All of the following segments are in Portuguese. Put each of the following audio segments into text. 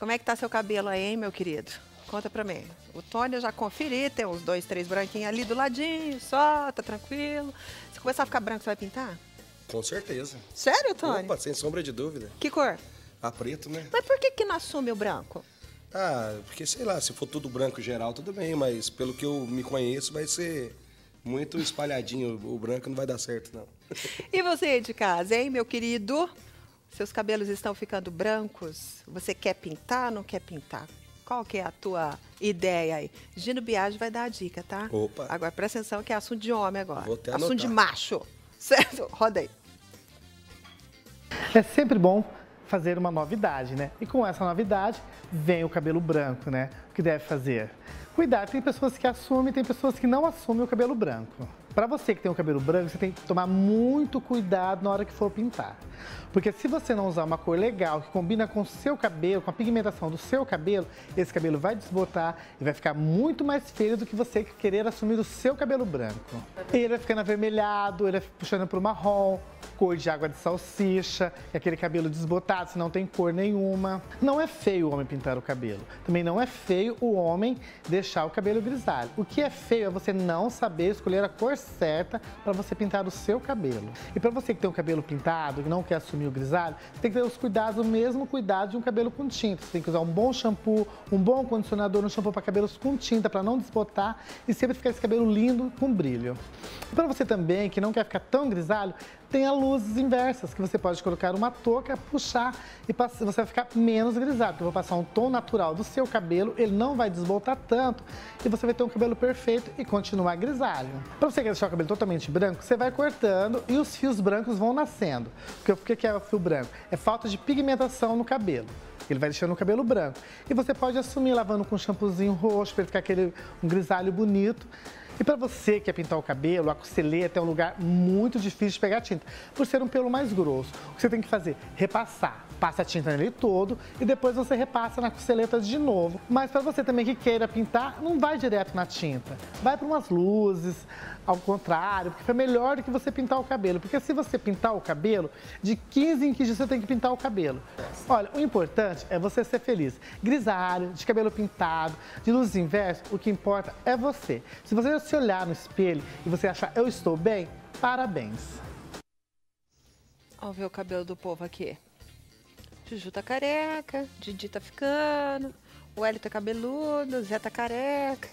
Como é que tá seu cabelo aí, hein, meu querido? Conta pra mim. O Tony eu já conferi, tem uns dois, três branquinhos ali do ladinho, só, tá tranquilo. Se começar a ficar branco, você vai pintar? Com certeza. Sério, Tony? Opa, sem sombra de dúvida. Que cor? A preto, né? Mas por que que não assume o branco? Ah, porque sei lá, se for tudo branco geral, tudo bem, mas pelo que eu me conheço, vai ser muito espalhadinho. O branco não vai dar certo, não. E você aí de casa, hein, meu querido? Seus cabelos estão ficando brancos? Você quer pintar, não quer pintar? Qual que é a tua ideia aí? Gino Biagi vai dar a dica, tá? Opa. Agora presta atenção que é assunto de homem agora. Vou até assunto de macho. Certo? Roda aí. É sempre bom fazer uma novidade, né? E com essa novidade vem o cabelo branco, né? O que deve fazer? Cuidar, tem pessoas que assumem, tem pessoas que não assumem o cabelo branco. Para você que tem o cabelo branco, você tem que tomar muito cuidado na hora que for pintar. Porque se você não usar uma cor legal que combina com o seu cabelo, com a pigmentação do seu cabelo, esse cabelo vai desbotar e vai ficar muito mais feio do que você querer assumir o seu cabelo branco. Ele vai ficando avermelhado, ele vai puxando para o marrom, cor de água de salsicha, e aquele cabelo desbotado, se não tem cor nenhuma. Não é feio o homem pintar o cabelo. Também não é feio o homem deixar o cabelo grisalho. O que é feio é você não saber escolher a cor certa para você pintar o seu cabelo. E para você que tem o cabelo pintado, que não quer assumir o grisalho, você tem que ter os cuidados, o mesmo cuidado de um cabelo com tinta. Você tem que usar um bom shampoo, um bom condicionador, um shampoo para cabelos com tinta, para não desbotar e sempre ficar esse cabelo lindo com brilho. Para você também que não quer ficar tão grisalho, tem as luzes inversas, que você pode colocar uma touca, puxar e você vai ficar menos grisalho. Porque eu vou passar um tom natural do seu cabelo, ele não vai desbotar tanto e você vai ter um cabelo perfeito e continuar grisalho. Para você que deixar o cabelo totalmente branco, você vai cortando e os fios brancos vão nascendo. Porque o que que é o fio branco? É falta de pigmentação no cabelo. Ele vai deixando o cabelo branco. E você pode assumir lavando com um shampoozinho roxo para ele ficar aquele um grisalho bonito. E para você que quer pintar o cabelo, a coceleta é um lugar muito difícil de pegar tinta, por ser um pelo mais grosso. O que você tem que fazer? Repassar. Passa a tinta nele todo e depois você repassa na coceleta de novo. Mas para você também que queira pintar, não vai direto na tinta. Vai para umas luzes, ao contrário, porque foi melhor do que você pintar o cabelo. Porque se você pintar o cabelo, de 15 em 15 dias você tem que pintar o cabelo. Olha, o importante é você ser feliz. Grisalho, de cabelo pintado, de luz inversa, o que importa é você. Se você se olhar no espelho e você achar eu estou bem, parabéns. Vamos ver o cabelo do povo aqui. Juju tá careca, Didi tá ficando, o Hélio tá cabeludo, o Zé tá careca,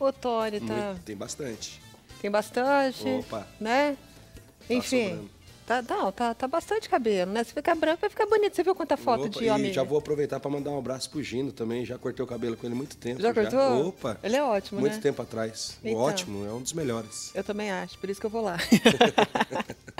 o Tony tá... Muito- tem bastante. Tem bastante, Opa. né? Enfim, sobrando. tá, não, tá, tá bastante cabelo, né? Se ficar branco, vai ficar bonito. Você viu quanta foto Opa, de homem? já vou aproveitar para mandar um abraço pro Gino também. Já cortei o cabelo com ele há muito tempo. Já cortou? Opa! Ele é ótimo, Muito né? tempo atrás. Então. Ótimo, é um dos melhores. Eu também acho, por isso que eu vou lá.